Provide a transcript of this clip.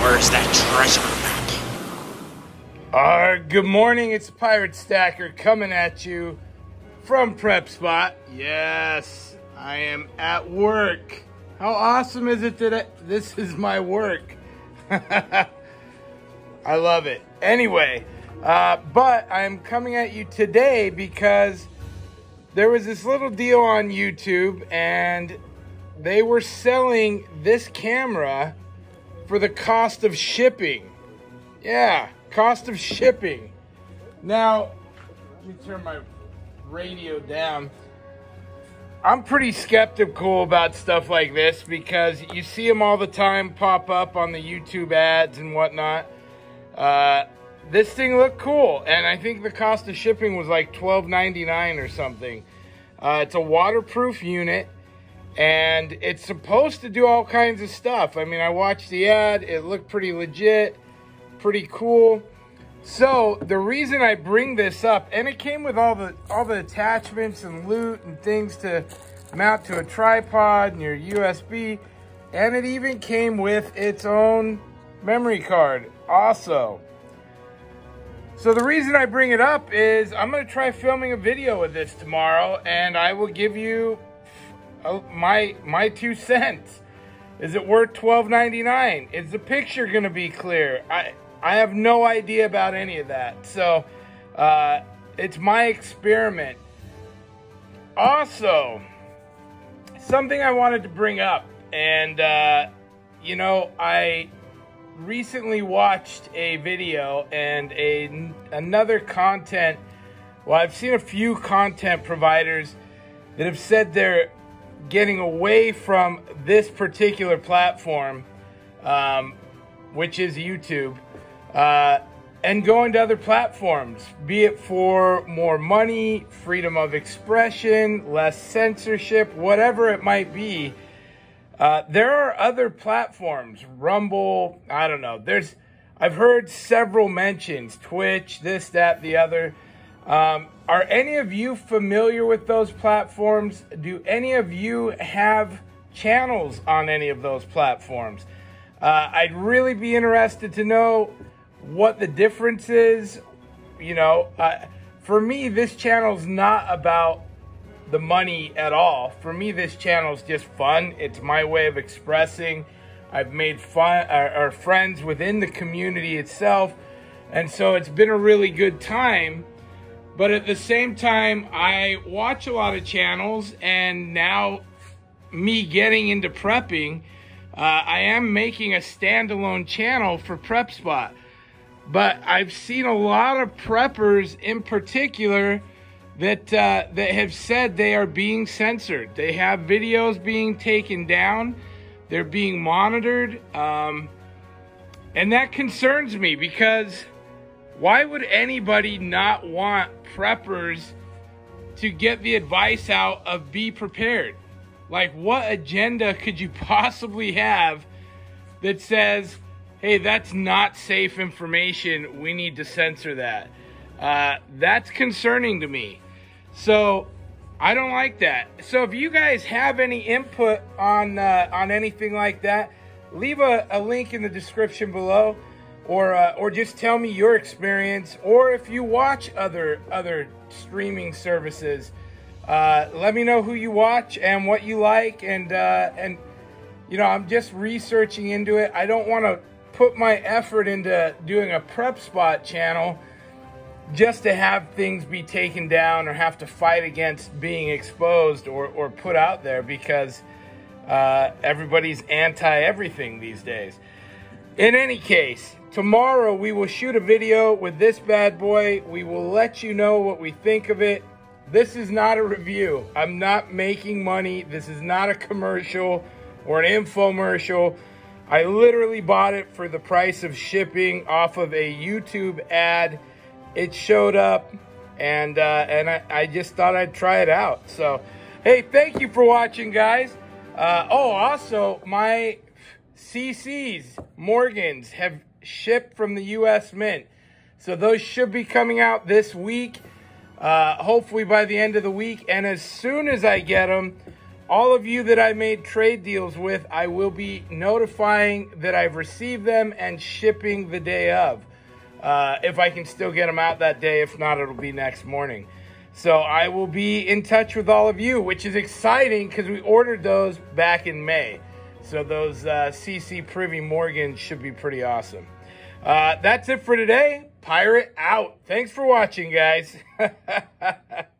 Where's that treasure map? Uh, good morning, it's Pirate Stacker coming at you from Prep Spot. Yes, I am at work. How awesome is it that I, this is my work? I love it. Anyway, uh, but I'm coming at you today because there was this little deal on YouTube and they were selling this camera for the cost of shipping. Yeah, cost of shipping. Now, let me turn my radio down. I'm pretty skeptical about stuff like this because you see them all the time pop up on the YouTube ads and whatnot. Uh, this thing looked cool, and I think the cost of shipping was like $12.99 or something. Uh, it's a waterproof unit and it's supposed to do all kinds of stuff. I mean, I watched the ad, it looked pretty legit, pretty cool. So the reason I bring this up, and it came with all the all the attachments and loot and things to mount to a tripod and your USB, and it even came with its own memory card also. So the reason I bring it up is I'm gonna try filming a video with this tomorrow, and I will give you my my two cents. Is it worth $12.99? Is the picture gonna be clear? I I have no idea about any of that. So uh, it's my experiment. Also, something I wanted to bring up, and uh, you know, I recently watched a video and a another content. Well, I've seen a few content providers that have said they're getting away from this particular platform, um, which is YouTube, uh, and going to other platforms, be it for more money, freedom of expression, less censorship, whatever it might be. Uh, there are other platforms, Rumble, I don't know. There's, I've heard several mentions, Twitch, this, that, the other. Um, are any of you familiar with those platforms? Do any of you have channels on any of those platforms? Uh, I'd really be interested to know what the difference is. You know, uh, for me, this channel's not about the money at all. For me, this channel's just fun. It's my way of expressing. I've made fun or, or friends within the community itself, and so it's been a really good time. But at the same time, I watch a lot of channels, and now me getting into prepping, uh, I am making a standalone channel for PrepSpot. But I've seen a lot of preppers in particular that uh, that have said they are being censored. They have videos being taken down. They're being monitored, um, and that concerns me because why would anybody not want preppers to get the advice out of be prepared? Like, what agenda could you possibly have that says hey, that's not safe information. We need to censor that. Uh, that's concerning to me. So I don't like that. So if you guys have any input on uh, on anything like that, leave a, a, link in the description below, or uh, or just tell me your experience. Or if you watch other other streaming services, uh, let me know who you watch and what you like, and uh, and you know I'm just researching into it. I don't want to put my effort into doing a prep spot channel just to have things be taken down or have to fight against being exposed or, or put out there because uh, everybody's anti everything these days. In any case, tomorrow we will shoot a video with this bad boy. We will let you know what we think of it. This is not a review. I'm not making money. This is not a commercial or an infomercial. I literally bought it for the price of shipping off of a YouTube ad. It showed up, and uh, and I, I, just thought I'd try it out. So, hey, thank you for watching, guys. Uh, oh, also, my CCs, Morgans, have shipped from the U.S. Mint. So those should be coming out this week, uh, hopefully by the end of the week. And as soon as I get them, all of you that I made trade deals with, I will be notifying that I've received them and shipping the day of. Uh, if I can still get them out that day. If not, it'll be next morning. So I will be in touch with all of you, which is exciting because we ordered those back in May. So those uh, CC Privy Morgan should be pretty awesome. Uh, that's it for today. Pirate out. Thanks for watching, guys.